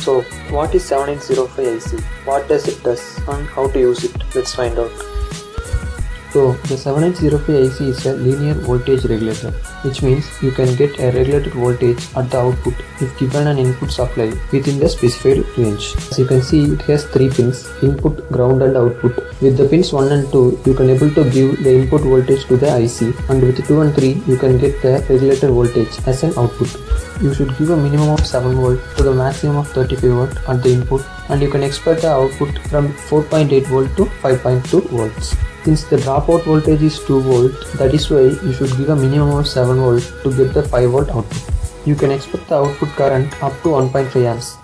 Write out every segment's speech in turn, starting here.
So, what is 7805 IC? What does it does and how to use it? Let's find out. So, the 7805 IC is a linear voltage regulator, which means you can get a regulated voltage at the output if given an input supply within the specified range. As you can see, it has three pins, input, ground and output. With the pins 1 and 2, you can able to give the input voltage to the IC and with 2 and 3, you can get the regulator voltage as an output. You should give a minimum of 7 volt to the maximum of 35 volt at the input and you can expect the output from 4.8 volt to 5.2 volts. Since the dropout voltage is 2 volt, that is why you should give a minimum of 7 volt to get the 5 volt output. You can expect the output current up to 1.5 amps.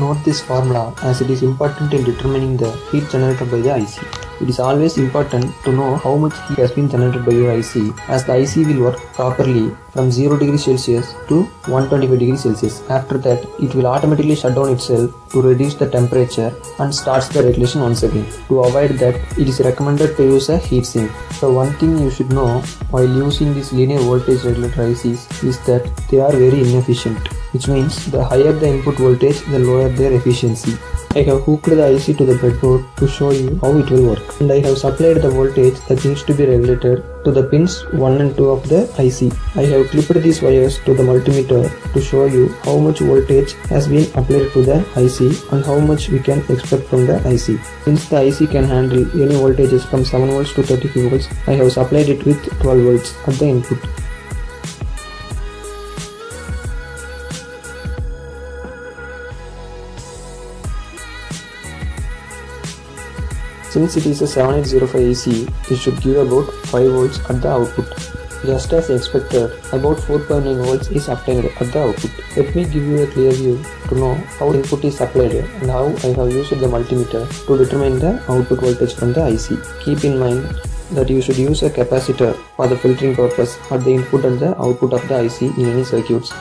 Note this formula as it is important in determining the heat generated by the IC. It is always important to know how much heat has been generated by your IC as the IC will work properly from 0 degree Celsius to 125 degree Celsius. After that, it will automatically shut down itself to reduce the temperature and starts the regulation once again. To avoid that, it is recommended to use a heat sink. So one thing you should know while using these linear voltage regulator ICs is that they are very inefficient, which means the higher the input voltage, the lower their efficiency. I have hooked the IC to the breadboard to show you how it will work and I have supplied the voltage that needs to be regulated to the pins 1 and 2 of the IC. I have clipped these wires to the multimeter to show you how much voltage has been applied to the IC and how much we can expect from the IC. Since the IC can handle any voltages from 7 volts to 35 volts, I have supplied it with 12 volts at the input. Since it is a 7805 IC, it should give about 5 volts at the output. Just as expected, about 4.9 volts is obtained at the output. Let me give you a clear view to know how input is applied and how I have used the multimeter to determine the output voltage from the IC. Keep in mind that you should use a capacitor for the filtering purpose at the input and the output of the IC in any circuits.